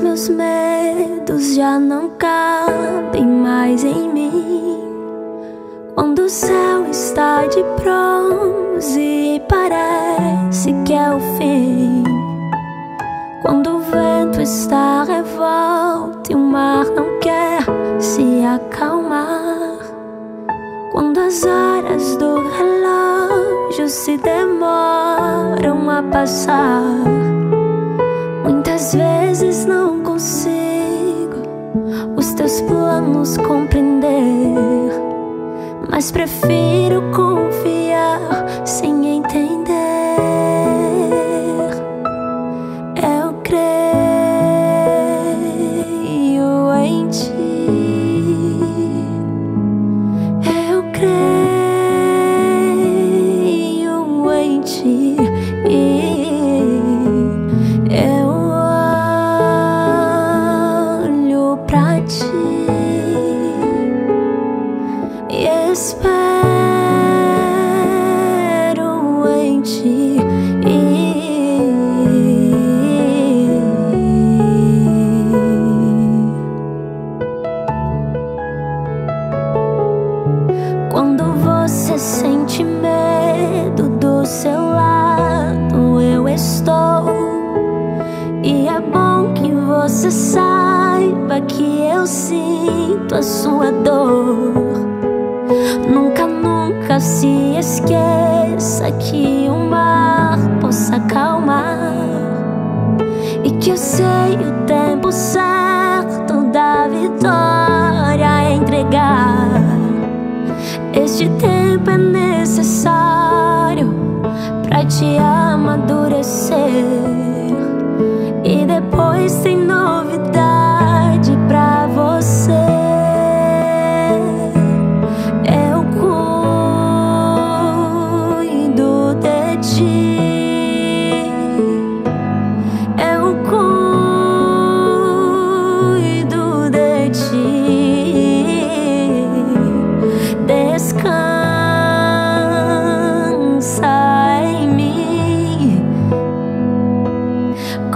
meus medos já não cabem mais em mim. Quando o céu está de bronze e parece que é o fim. Quando o vento está revolto e o mar não quer se acalmar. Quando as horas do relógio se demoram a passar. Muitas vezes não consigo os teus planos compreender, mas prefiro confiar sem entender. Pra ti e espero em ti. Quando você sente medo do seu lado, eu estou. E é bom que você saiba que eu sinto a sua dor. Nunca, nunca se esqueça que o mar possa acalmar. E que eu sei o tempo certo da vitória entregar. Este tempo é necessário para te amadurecer. E depois tem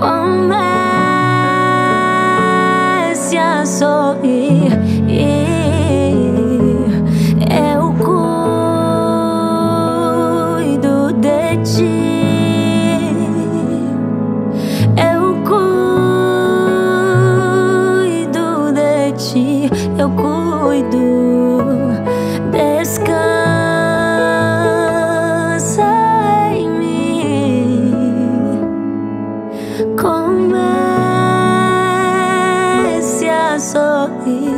comece a sorrir. Eu cuido de ti. Eu cuido de ti. Eu cuido. it